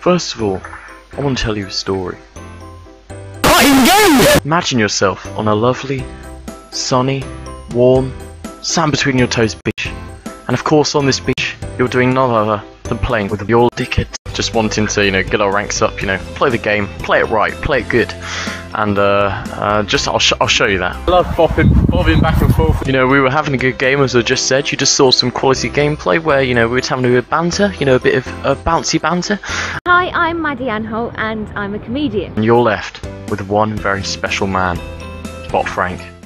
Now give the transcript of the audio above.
First of all, I want to tell you a story. Imagine yourself on a lovely, sunny, warm, sand between your toes beach. And of course, on this beach, you're doing none other than playing with your dickhead. Just wanting to, you know, get our ranks up, you know, play the game, play it right, play it good. And, uh, uh just, I'll, sh- I'll show you that. I love bopping, bobbing back and forth. You know, we were having a good game, as I just said. You just saw some quality gameplay where, you know, we were having a bit of banter, you know, a bit of uh, bouncy banter. Hi, I'm Maddy Anholt and I'm a comedian. And you're left with one very special man, Bert Fronk.